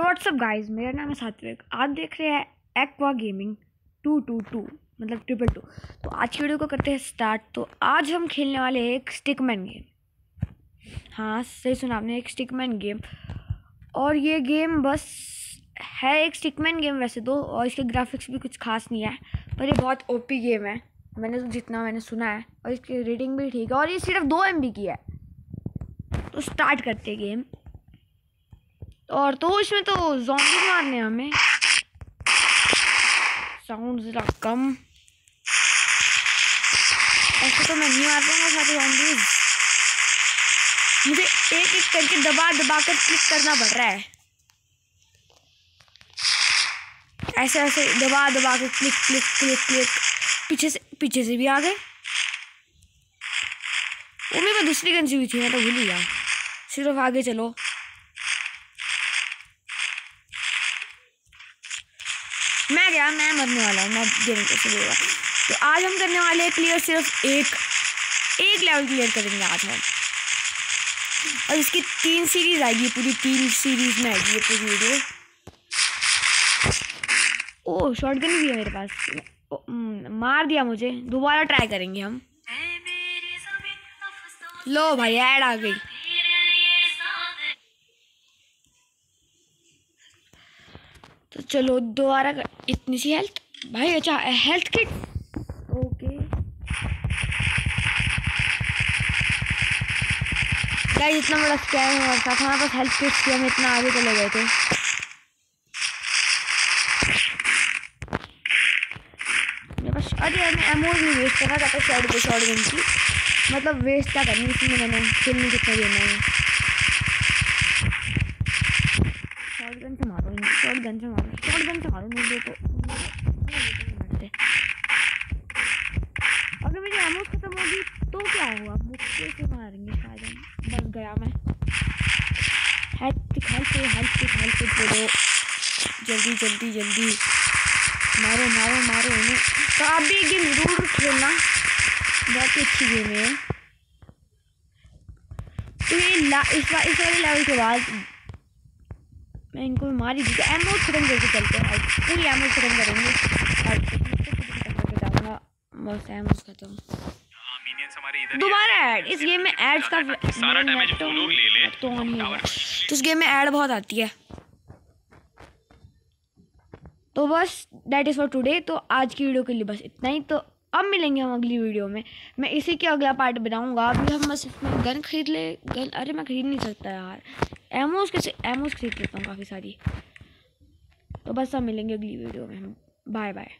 WhatsApp guys मेरा नाम है सात्विक। आप देख रहे हैं aqua gaming two two two मतलब ट्रिपल टू तो आज की वीडियो को करते हैं स्टार्ट तो आज हम खेलने वाले हैं एक स्टिकमैन गेम हाँ सही सुना आपने, एक स्टिकमैन गेम और ये गेम बस है एक स्टिकमैन गेम वैसे तो और इसके ग्राफिक्स भी कुछ खास नहीं है, पर ये बहुत ओपी गेम है। मैंने तो जितना मैंने सुना है, और इसकी रेटिंग भी ठीक है, और ये सिर्फ़ दो एम की है। तो स्टार्ट करते गेम और तो इसमें तो जॉम्बी मारने हमें। साउंड ज़रा कम। ऐसे तो मैं नहीं मार पाऊँगा सारे जॉम्बीज मुझे एक एक करके दबा दबा कर क्लिक करना पड़ रहा है। ऐसे ऐसे दबा दबा कर क्लिक क्लिक क्लिक क्लिक पीछे से पीछे से भी आ गए। वो मेरे दूसरी से भी थी मैं तो भूल गया। सिर्फ़ आगे चलो। मैं गया मैं मरने वाला हूँ मैं गेम कैसे लेगा तो आज हम करने वाले हैं क्लियर सिर्फ़ एक एक लेवल क्लियर करेंगे आज हम। और इसकी तीन सीरीज़ आएगी पूरी तीन सीरीज़ में आएगी ये पूरी वीडियो ओह शॉर्ट गन भी है मेरे पास। ओ, हम्म, मार दिया मुझे। दोबारा ट्राई करेंगे हम। लो भाई ऐड आ गई। तो चलो दोबारा इतनी सी हेल्थ भाई अच्छा हेल्थ किट ओके गाइस इतना बड़ा स्कैम हुआ था हमारे पास हेल्थ किट थी हम इतना आगे चले गए थे। मेरे अरे, मैं एमोज नहीं वेस्ट करना चाहता शॉर्ट शॉर्ट गन की। मतलब वेस्ट क्या करनी, इसमें मैंने खेलने कितना देना है शॉर्ट गन से मारो शॉर्ट गन से मुझे अगर मेरी खत्म होगी तो क्या होगा मुझे से मारेंगे शायद गया मैं हेल्प हेल्प बोलो जल्दी जल्दी जल्दी मारो मारो मारो इन्हें तो आप भी गेम ज़रूर खेलना बहुत ही अच्छी गेम है तो ये इस बार, इस वाले लेवल के बाद मैं इनको मार ही दी। एमओ खत्म करके चलते हैं। पूरी एमओ खत्म करेंगे। और बस एमओ खत्म दोबारा ऐड इस गेम में एड्स का सारा डैमेज वो लोग ले ले। तो तो इस गेम में ऐड बहुत आती है। तो बस दैट इज़ फॉर टुडे तो आज की वीडियो के लिए बस इतना ही। तो अब मिलेंगे हम अगली वीडियो में। मैं इसी के अगला पार्ट बनाऊँगा। अभी हम बस इसमें गन खरीद ले गन अरे मैं खरीद नहीं सकता यार। एमोज कैसे एमोज खरीद लेता हूँ काफ़ी सारी। तो बस हम मिलेंगे अगली वीडियो में। Bye bye